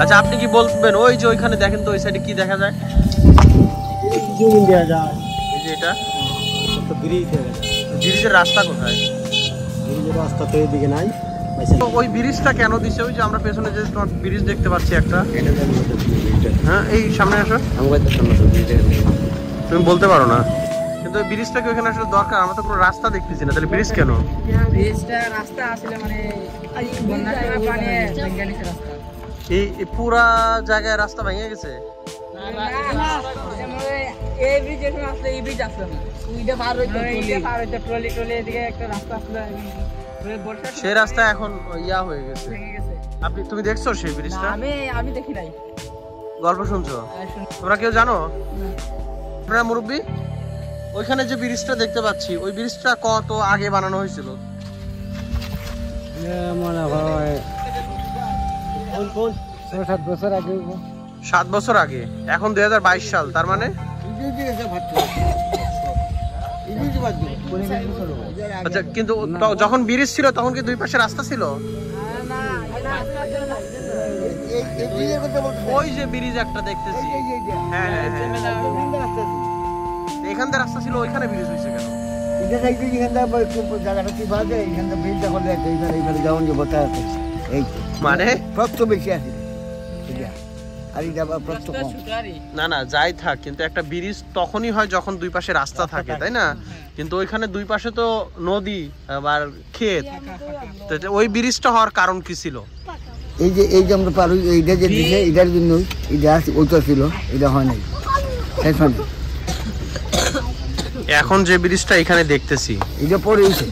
আচ্ছা আপনি কি বলবেন? ওই যে ওইখানে দেখেন তো ওই সাইডে কি দেখা যায়? জমি দেওয়া যায়। এই যে এটা? তো ব্রিজ যায়। ব্রিজের রাস্তা কোথায়? ব্রিজের রাস্তা তো এদিকে নাই। ওই ব্রিজটা কেন দিছে? ওই যে আমরা পেছনে যে তোমার ব্রিজ দেখতে পাচ্ছি একটা। হ্যাঁ এই সামনে আসো। তুমি বলতে পারো না। কিন্তু ওই ব্রিজটা কি ওখানে আসলে দরকার? আমরা তো কোনো রাস্তা দেখতেছি না। তাহলে ব্রিজ কেন? ব্রিজটা রাস্তা আসলে মানে এই পুরা জায়গায় রাস্তা ভেঙে গেছে? সেই রাস্তা এখন ইয়া হয়ে গেছে। আপনি, তুমি দেখছ সেই ব্রিজটা? আমি দেখি নাই গল্প শুনছো? তোমরা কেউ জানো? মুরব্বী, ওইখানে যে ব্রিজটা দেখতে পাচ্ছি, ওই ব্রিজটা কত আগে বানানো হয়েছিল? মনে হয় ছয় সাত বছর আগে সাত বছর আগে? এখন দু হাজার বাইশ সাল তার মানে? আচ্ছা কিন্তু যখন ব্রিজ ছিল তখন কি দুই পাশে রাস্তা ছিল? ওই যে ব্রিজ একটা দেখতেছি। হ্যাঁ হ্যাঁ হ্যাঁ। এখান থেকে রাস্তা ছিল ওইখানে ব্রিজ হয়েছে কেন? জায়গাটা কি বাজে এখানটা ব্রিজটা করলে এইখানে এইখানে যাওয়ান যে বসে আছে এই তো। মানে? প্রস্ত বেশি আছে না না যাই থাক কিন্তু একটা ব্রিজ তখনই হয় যখন দুই পাশে রাস্তা থাকে তাই না? কিন্তু ওইখানে দুই পাশে তো নদী আবার ক্ষেত। ওই ব্রিজটা হওয়ার কারণ কি ছিল? এই যে এই যে আমরা পার হই, এইটা যে দিছে এটার জন্য এটা আছে, ওইটা ছিল এটা হয় নাই। হয় নাই। এখন যে ব্রিজটা এখানে দেখতেছি এটা পরে হইছে।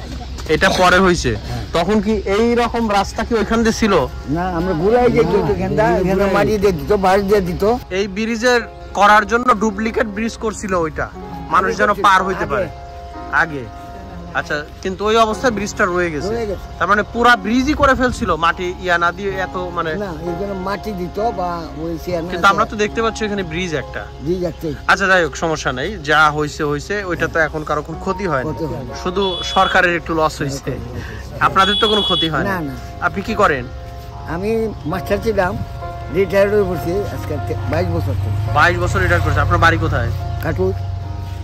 এটা পরে হয়েছে তখন কি এই রকম রাস্তা কি ওইখান দিয়ে ছিল? না আমরা ঘুরাই যে গেন্দা এখানে মাটি দিয়ে দিত বাঁশ দিয়ে দিত। এই ব্রিজের করার জন্য ডুপ্লিকেট ব্রিজ করছিল ওইটা। মানুষ যেন পার হইতে পারে। আগে। আচ্ছা কিন্তু ওই অবস্থায় ব্রিজটা রয়ে গেছে। তার মানে পুরা ব্রিজই করে ফেলছিল মাটি ইয়া না দিয়ে এত মানে না মাটি দিত বা ওই কিন্তু আমরা তো দেখতে পাচ্ছি এখানে ব্রিজ একটা। আচ্ছা যাই হোক সমস্যা নেই। যা হয়েছে হয়েছে ওইটা তো এখন কারও কোনো ক্ষতি হয় না। শুধু সরকারের একটু লস হয়েছে আপনাদের তো কোনো ক্ষতি হয় না। আপনি কি করেন? আমি মাস্টার ছিলাম রিটায়ার্ড হয়ে পড়ছি আজকে বাইশ বছর বাইশ বছর রিটায়ার করেছে আপনার বাড়ি কোথায়? কাটুর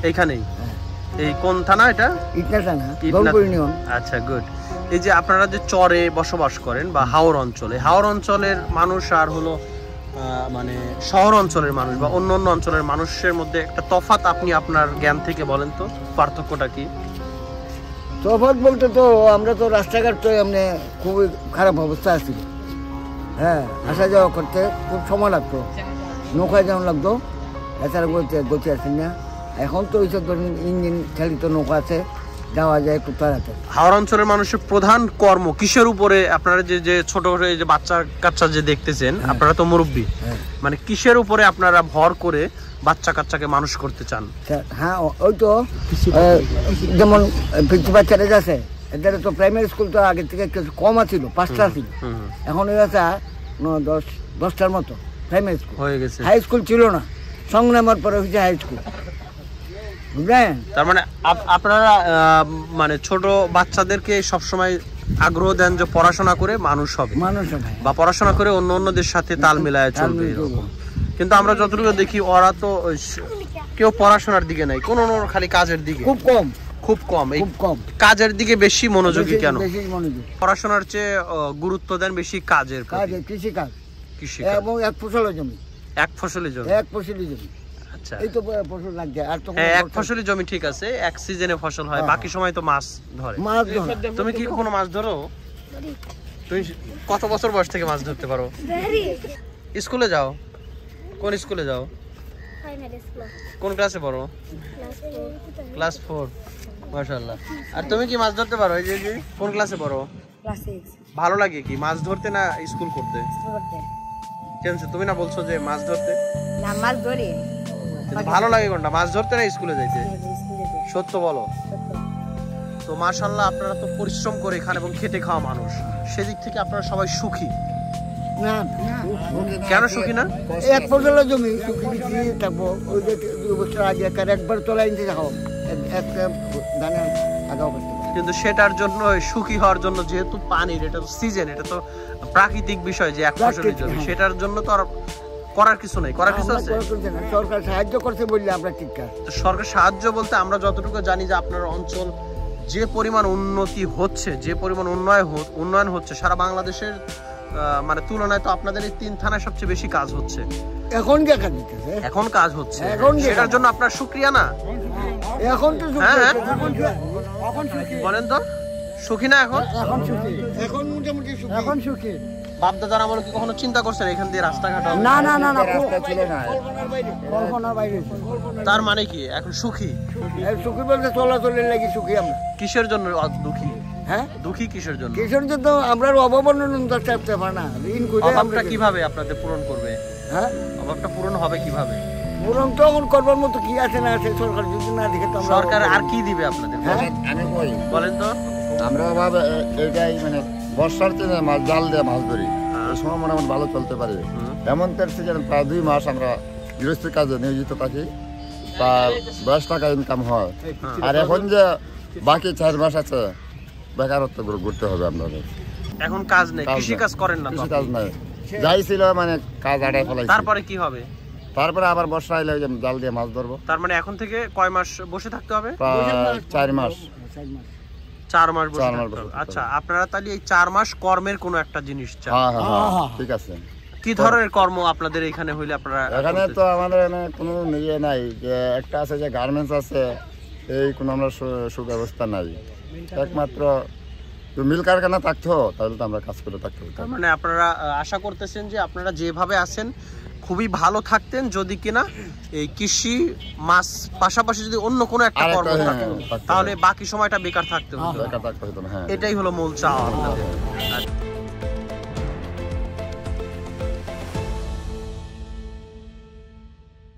এইখানেই। এই কোন থানা এটা? ইটনা- গঙ্গুর আচ্ছা গুড এই যে আপনারা যে চরে বসবাস করেন বা হাওর অঞ্চলে হাওর অঞ্চলের মানুষ আর হলো মানে শহর অঞ্চলের মানুষ বা অন্য অন্য অঞ্চলের মানুষের মধ্যে একটা তফাৎ আপনি আপনার জ্ঞান থেকে বলেন তো পার্থক্যটা কি? তফাৎ বলতে তো আমরা তো রাস্তাঘাট তো এমনি খুবই খারাপ অবস্থা আছিল হ্যাঁ আসা যাওয়া করতে খুব সময় লাগতো। নৌকায় যেমন লাগতো এছাড়া বলতে গতি আছে না। এখন তো ওইসব ধরুন ইঞ্জিন চালিত নৌকা আছে যাওয়া যায় একটু তাড়াতাড়ি। হাওর অঞ্চলের মানুষের প্রধান কর্ম কিসের উপরে? আপনারা যে যে ছোট যে বাচ্চা কাচ্চা যে দেখতেছেন আপনারা তো মুরব্বী। হ্যাঁ। মানে কিসের উপরে আপনারা ভর করে বাচ্চা কাচ্চাকে মানুষ করতে চান? তা- হ্যাঁ ওই তো যেমন পিচ্ছি বাচ্চারা আছে এদের তো প্রাইমারি স্কুল তো আগে থেকে একটু কম আছিল পাঁচটা ছিল হুম, এখন হয়ে গেছে দশ দশটার মতো প্রাইমারি স্কুল হয়ে গেছে। হাই স্কুল ছিল না সংগ্রামের পরে হচ্ছে হাই স্কুল বুঝলেন তার মানে আপনারা মানে ছোট বাচ্চাদেরকে সবসময় আগ্রহ দেন যে পড়াশোনা করে মানুষ হবে। মানুষ বা পড়াশোনা করে অন্য অন্যদের সাথে তাল মিলায় চলবে কিন্তু আমরা যতটুকু দেখি ওরা তো কেউ পড়াশোনার দিকে নাই কোন খালি কাজের দিকে। খুব কম। খুব কম। এই কম। কাজের দিকে বেশি মনোযোগী কেন? পড়াশোনার চেয়ে গুরুত্ব দেন বেশি কাজের কাজ কৃষি কাজ কৃষি এবং এক ফসলের জমি। এক ফসলি জমি। এক ফসলি জমি। আচ্ছা। এই তো ফসল লাগছে। আর তো হ্যাঁ এক ফসল- ফসলি জমি ঠিক আছে এক সিজনে ফসল হয় হ্যাঁ, বাকি সময় তো মাছ ধরে। মাছ ধরা। তুমি কি কখনো মাছ ধরো? তুমি কত বছর বয়স থেকে মাছ ধরতে পারো? স্কুলে যাও। কোন স্কুলে যাও? কোন ক্লাসে পড়ো? ক্লাস ফোর মাশাল্লাহ আর তুমি কি মাছ ধরতে পারো? এই যে কোন ক্লাসে পড়ো? ভালো লাগে কি? মাছ ধরতে না স্কুল করতে? করতে। কেন তুমি না বলছো যে মাছ ধরতে? না মাছ ধরি। ভালো লাগে কোনটা? মাছ ধরতে না স্কুলে যাইতে? সত্য বলো। তো মাশাল্লাহ আপনারা তো পরিশ্রম করে এখানে এবং খেটে খাওয়া মানুষ। সেদিক থেকে আপনারা সবাই সুখী? কেন সুখী না? এক ফসলের জমি ওই যে বছর আগে একবার যাও আগাও করতে কিন্তু সেটার জন্য সুখী হওয়ার জন্য যেহেতু পানির এটা তো সিজন এটা তো প্রাকৃতিক বিষয় যে এক ফসলের জন্য হ্যাঁ। সেটার জন্য তো আর করার কিছু নেই করার কিছু আছে। সরকার সাহায্য করছে বললে আমরা ঠিক আছে সরকার সাহায্য বলতে আমরা যতটুকু জানি যে আপনার অঞ্চল যে পরিমাণ উন্নতি হচ্ছে যে পরিমাণ উন্নয়ন উন্নয়ন হচ্ছে সারা বাংলাদেশের মানে তুলনায় তো আপনাদের এই তিন থানায় সবচেয়ে বেশি কাজ হচ্ছে। এখন দেখা দিতেছে? এখন কাজ হচ্ছে। এখন সেটার জন্য আপনার শুক্রিয়া না? এখন তো হ্যাঁ, হ্যাঁ। বলেন তো সুখী না এখন? এখন সুখী। এখন মোটামুটি সুখী। এখন সুখী। বাপদাদার আমলে কি কখনো চিন্তা করছেন এখান দিয়ে রাস্তাঘাট হবে? না না না না রাস্তা ছিল না। কল্পনার বাইরে তার মানে কি? এখন সুখী? সুখী। বলতে চলাচলের লাগি সুখী আমরা। কিসের জন্য দুঃখী? হ্যাঁ? দুঃখী কিসের জন্য? কিশোর তো আমরা অভাবনন্দন চাচ্ছে পারে না। ঋণ করে অভাবটা কীভাবে আপনাদের পূরণ করবে? হ্যাঁ? অভাবটা পূরণ হবে কীভাবে? পূরণ তখন করবার মতো কি আছে না আছে? সরকার যদি না দেখে তো সরকার অভাব আর কি দিবে আপনাদের? হ্যাঁ? আমি কই? বলেন তো। আমরা অভাবে এ- মানে বর্ষার দিনে মাছ জাল দিয়ে মাছ ধরি। এই সময় মোটামুটি ভালো চলতে পারে। হুম। এমন তের সিজন প্রায় দুই মাস আমরা গৃহস্থী কাজে নিয়োজিত থাকি। তার দশ টাকা ইনকাম হয়। আর এখন যে বাকি চার মাস আছে বেকারত্ব করে ঘুরতে হবে আপনাদের। এখন কাজ নেই কৃষি কাজ করেন না কৃষি কাজ নাই। যাই ছিল মানে কাজ আড়াই ফেলাইছি। তারপরে কি হবে? তারপরে আবার বর্ষা এলে ওই যে জাল দিয়ে মাছ ধরবো। তার মানে এখন থেকে কয় মাস বসে থাকতে হবে? চার মাস। চার মাস বসে থাকতে হবে। আচ্ছা আপনারা তাহলে এই চার মাস কর্মের কোনো একটা জিনিস চান? হ্যাঁ হ্যাঁ হ্যাঁ ঠিক আছে। কি ধরনের কর্ম আপনাদের এখানে হইলে আপনারা এখানে তো আমাদের এখানে কোনো ইয়ে নাই। যে একটা আছে যে গার্মেন্টস আছে এই কোনো আমরা সু- সুব্যবস্থা নাই। একমাত্র মিল কারখানা থাকতো তাহলে তো আমরা কাজ করে থাকতে তার মানে আপনারা আশা করতেছেন যে আপনারা যেভাবে আছেন খুবই ভালো থাকতেন যদি কিনা এই কৃষি মাছ পাশাপাশি যদি অন্য কোনো একটা কর্ম হ্যাঁ, থাকতো। তাহলে বাকি সময়টা বেকার থাকতে হতো। হ্যাঁ। এটাই হলো মূল চাওয়া। আপনাদের